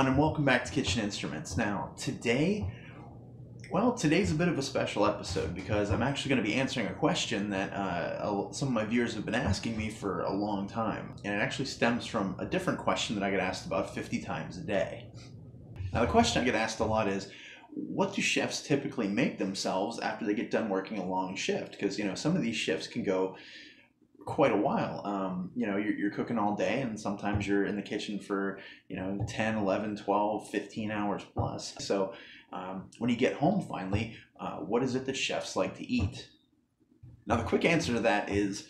Everyone, and welcome back to Kitchen Instruments. Now, today, well, today's a bit of a special episode because I'm actually going to be answering a question that uh, some of my viewers have been asking me for a long time. And it actually stems from a different question that I get asked about 50 times a day. Now, the question I get asked a lot is, what do chefs typically make themselves after they get done working a long shift? Because, you know, some of these shifts can go quite a while. Um, you know, you're, you're cooking all day and sometimes you're in the kitchen for, you know, 10, 11, 12, 15 hours plus. So um, when you get home finally, uh, what is it that chefs like to eat? Now, the quick answer to that is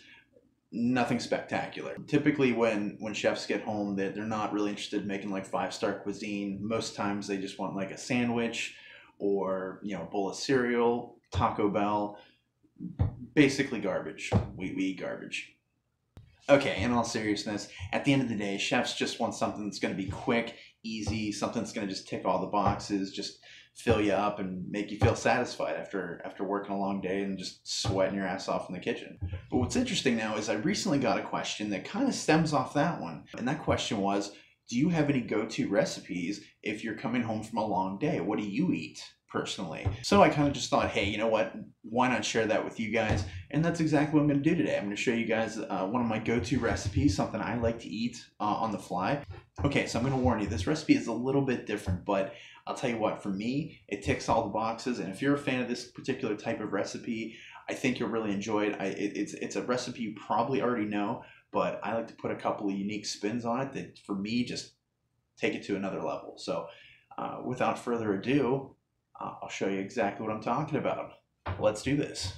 nothing spectacular. Typically, when when chefs get home, they're, they're not really interested in making like five star cuisine. Most times, they just want like a sandwich or you know a bowl of cereal, Taco Bell, basically garbage. We, we eat garbage. Okay, in all seriousness, at the end of the day, chefs just want something that's going to be quick, easy, something that's going to just tick all the boxes, just fill you up and make you feel satisfied after after working a long day and just sweating your ass off in the kitchen. But what's interesting now is I recently got a question that kind of stems off that one. And that question was, do you have any go-to recipes if you're coming home from a long day? What do you eat? Personally. So I kind of just thought, hey, you know what? Why not share that with you guys? And that's exactly what I'm going to do today. I'm going to show you guys uh, one of my go-to recipes, something I like to eat uh, on the fly. Okay, so I'm going to warn you, this recipe is a little bit different, but I'll tell you what, for me, it ticks all the boxes. And if you're a fan of this particular type of recipe, I think you'll really enjoy it. I, it it's, it's a recipe you probably already know, but I like to put a couple of unique spins on it that, for me, just take it to another level. So uh, without further ado, I'll show you exactly what I'm talking about. Let's do this.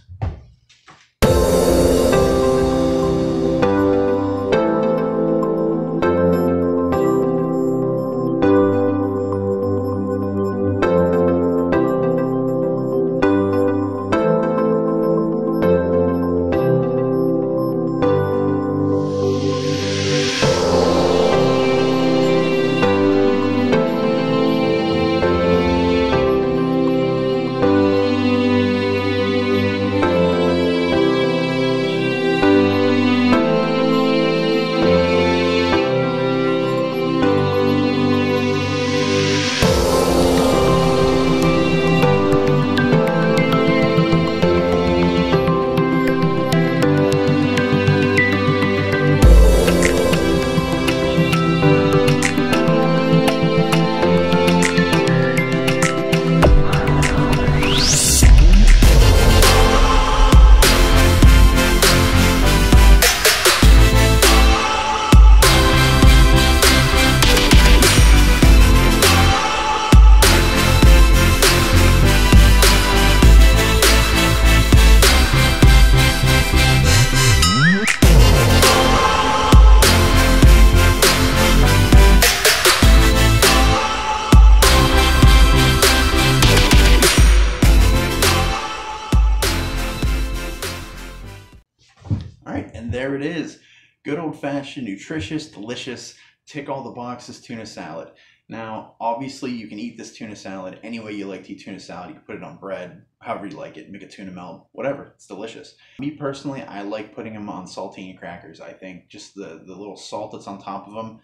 There it is. Good old fashioned, nutritious, delicious, tick all the boxes tuna salad. Now, obviously, you can eat this tuna salad any way you like to eat tuna salad. You can put it on bread, however you like it, make a tuna melt, whatever. It's delicious. Me personally, I like putting them on saltine crackers. I think just the, the little salt that's on top of them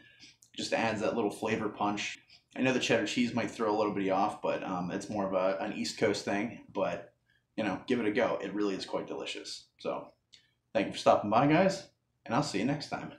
just adds that little flavor punch. I know the cheddar cheese might throw a little bit off, but um, it's more of a, an East Coast thing. But, you know, give it a go. It really is quite delicious. So, Thank you for stopping by, guys, and I'll see you next time.